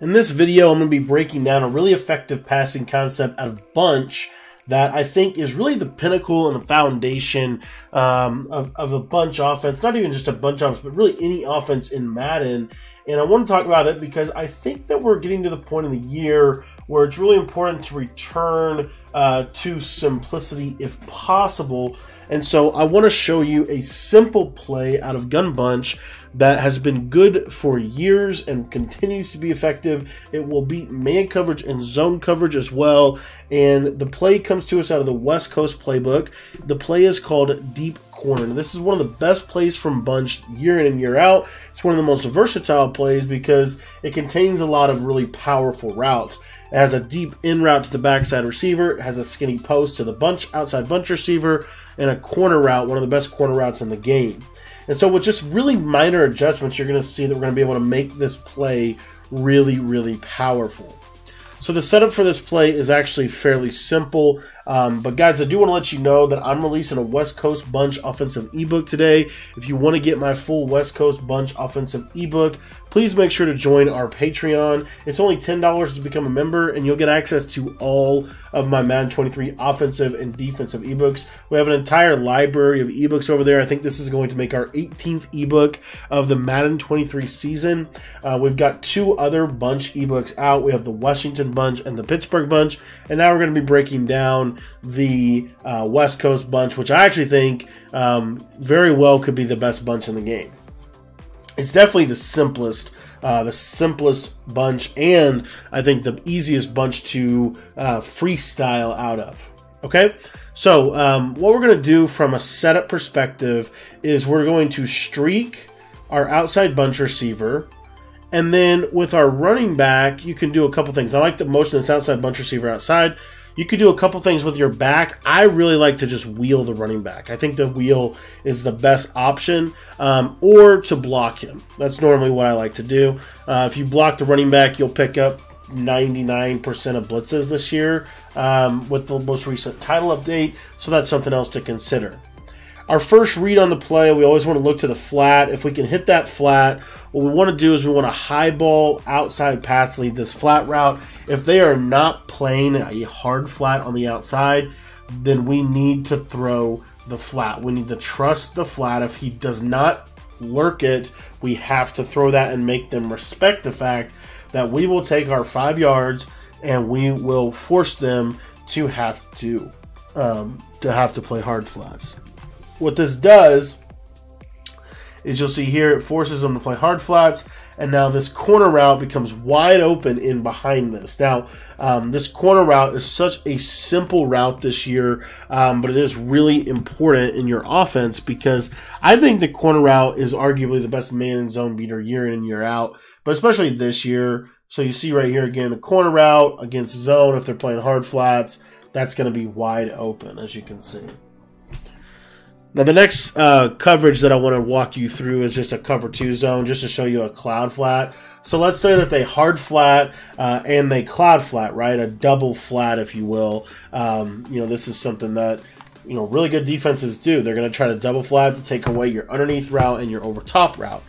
In this video, I'm going to be breaking down a really effective passing concept out of Bunch that I think is really the pinnacle and the foundation um, of, of a bunch offense. Not even just a bunch offense, but really any offense in Madden. And I want to talk about it because I think that we're getting to the point in the year where it's really important to return uh, to simplicity if possible. And so I want to show you a simple play out of Gun Bunch that has been good for years and continues to be effective. It will beat man coverage and zone coverage as well. And the play comes to us out of the West Coast playbook. The play is called Deep Corner. Now, This is one of the best plays from Bunch year in and year out. It's one of the most versatile plays because it contains a lot of really powerful routes. It has a deep in route to the backside receiver. It has a skinny post to the bunch outside bunch receiver and a corner route, one of the best corner routes in the game. And so, with just really minor adjustments, you're going to see that we're going to be able to make this play really, really powerful. So the setup for this play is actually fairly simple. Um, but guys, I do want to let you know that I'm releasing a West Coast Bunch offensive ebook today. If you want to get my full West Coast Bunch offensive ebook, please make sure to join our Patreon. It's only $10 to become a member, and you'll get access to all of my Madden 23 offensive and defensive ebooks. We have an entire library of ebooks over there. I think this is going to make our 18th ebook of the Madden 23 season. Uh, we've got two other bunch ebooks out. We have the Washington Bunch and the Pittsburgh Bunch, and now we're going to be breaking down the uh, West Coast Bunch, which I actually think um, very well could be the best bunch in the game it's definitely the simplest uh, the simplest bunch and i think the easiest bunch to uh, freestyle out of. Okay? So um, what we're going to do from a setup perspective is we're going to streak our outside bunch receiver and then with our running back you can do a couple things. I like to motion this outside bunch receiver outside you could do a couple things with your back. I really like to just wheel the running back. I think the wheel is the best option, um, or to block him. That's normally what I like to do. Uh, if you block the running back, you'll pick up 99% of blitzes this year um, with the most recent title update, so that's something else to consider. Our first read on the play, we always want to look to the flat. If we can hit that flat, what we want to do is we want to high ball outside pass lead this flat route. If they are not playing a hard flat on the outside, then we need to throw the flat. We need to trust the flat. If he does not lurk it, we have to throw that and make them respect the fact that we will take our five yards and we will force them to have to um, to have to play hard flats. What this does is you'll see here it forces them to play hard flats, and now this corner route becomes wide open in behind this. Now, um, this corner route is such a simple route this year, um, but it is really important in your offense because I think the corner route is arguably the best man and zone beater year in and year out, but especially this year. So you see right here again, a corner route against zone if they're playing hard flats, that's going to be wide open, as you can see. Now, the next uh, coverage that I want to walk you through is just a cover two zone, just to show you a cloud flat. So let's say that they hard flat uh, and they cloud flat, right? A double flat, if you will. Um, you know, this is something that you know really good defenses do. They're going to try to double flat to take away your underneath route and your over top route.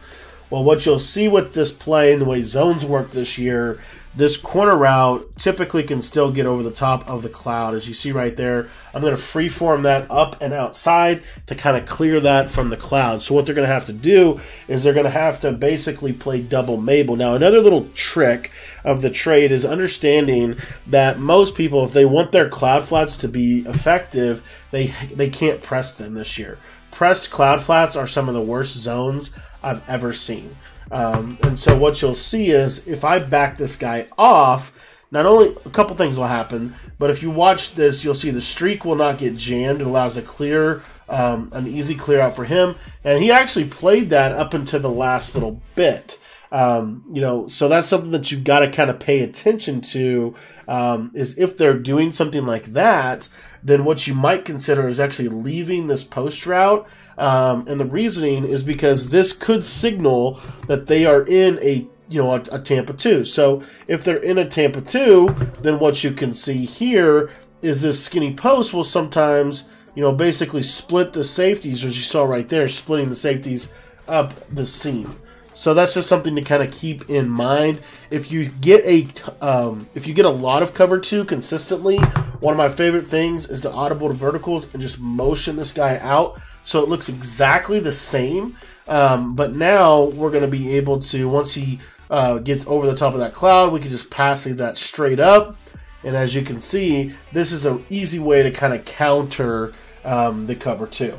Well, what you'll see with this play and the way zones work this year this corner route typically can still get over the top of the cloud. As you see right there, I'm going to freeform that up and outside to kind of clear that from the cloud. So what they're going to have to do is they're going to have to basically play double Mabel. Now, another little trick of the trade is understanding that most people, if they want their cloud flats to be effective, they they can't press them this year. Pressed cloud flats are some of the worst zones I've ever seen. Um, and so what you'll see is if I back this guy off, not only a couple things will happen, but if you watch this, you'll see the streak will not get jammed. It allows a clear, um, an easy clear out for him. And he actually played that up until the last little bit. Um, you know, so that's something that you've got to kind of pay attention to. Um, is if they're doing something like that, then what you might consider is actually leaving this post route. Um, and the reasoning is because this could signal that they are in a you know a, a Tampa two. So if they're in a Tampa two, then what you can see here is this skinny post will sometimes you know basically split the safeties, as you saw right there, splitting the safeties up the seam. So that's just something to kind of keep in mind. If you get a um, if you get a lot of cover two consistently, one of my favorite things is to audible to verticals and just motion this guy out so it looks exactly the same. Um, but now we're going to be able to once he uh, gets over the top of that cloud, we can just pass that straight up. And as you can see, this is an easy way to kind of counter um, the cover two.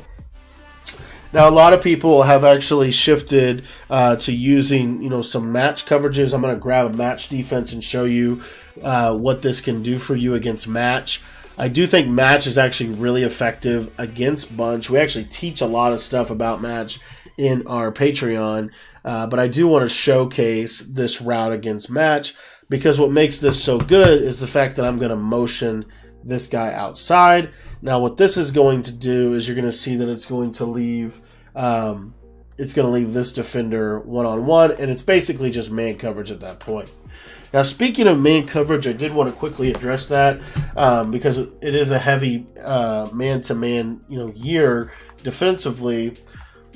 Now, a lot of people have actually shifted uh, to using, you know, some match coverages. I'm going to grab a match defense and show you uh, what this can do for you against match. I do think match is actually really effective against bunch. We actually teach a lot of stuff about match in our Patreon, uh, but I do want to showcase this route against match because what makes this so good is the fact that I'm going to motion this guy outside. Now, what this is going to do is you're going to see that it's going to leave, um, it's going to leave this defender one on one, and it's basically just man coverage at that point. Now, speaking of man coverage, I did want to quickly address that um, because it is a heavy man to man, you know, year defensively.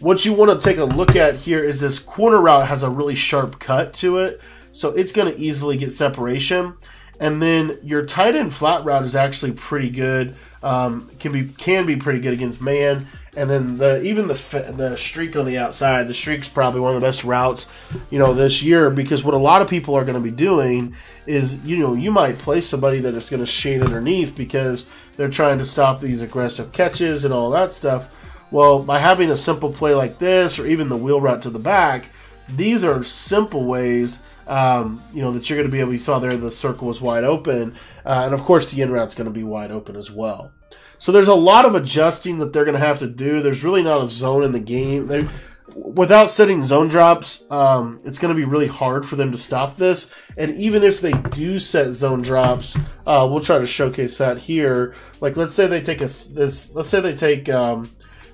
What you want to take a look at here is this corner route has a really sharp cut to it, so it's going to easily get separation. And then your tight end flat route is actually pretty good. Um, can be can be pretty good against man. And then the even the the streak on the outside, the streak's probably one of the best routes, you know, this year because what a lot of people are going to be doing is, you know, you might play somebody that is going to shade underneath because they're trying to stop these aggressive catches and all that stuff. Well, by having a simple play like this, or even the wheel route to the back, these are simple ways um, you know, that you're going to be able. You saw there the circle was wide open, uh, and of course the in route's going to be wide open as well. So there's a lot of adjusting that they're going to have to do. There's really not a zone in the game. They're, without setting zone drops, um, it's going to be really hard for them to stop this. And even if they do set zone drops, uh, we'll try to showcase that here. Like let's say they take a this. Let's say they take um,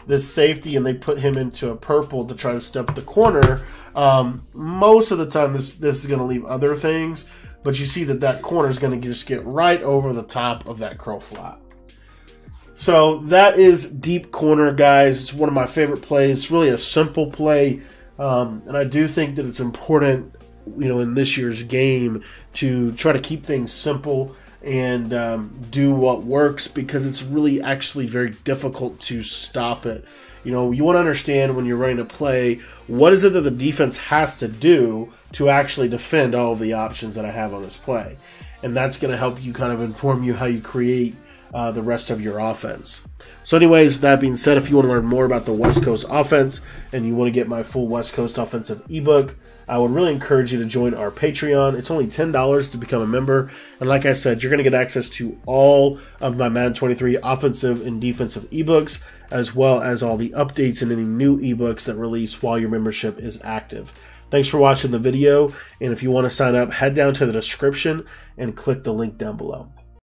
this safety and they put him into a purple to try to step the corner. Um, most of the time, this this is going to leave other things, but you see that that corner is going to just get right over the top of that curl flat. So that is deep corner, guys. It's one of my favorite plays. It's really a simple play, um, and I do think that it's important, you know, in this year's game to try to keep things simple and um, do what works because it's really actually very difficult to stop it. You know, you want to understand when you're running a play, what is it that the defense has to do to actually defend all of the options that I have on this play? And that's going to help you kind of inform you how you create uh, the rest of your offense. So, anyways, that being said, if you want to learn more about the West Coast offense and you want to get my full West Coast offensive ebook, I would really encourage you to join our Patreon. It's only $10 to become a member. And like I said, you're going to get access to all of my Madden 23 offensive and defensive ebooks, as well as all the updates and any new ebooks that release while your membership is active. Thanks for watching the video. And if you want to sign up, head down to the description and click the link down below.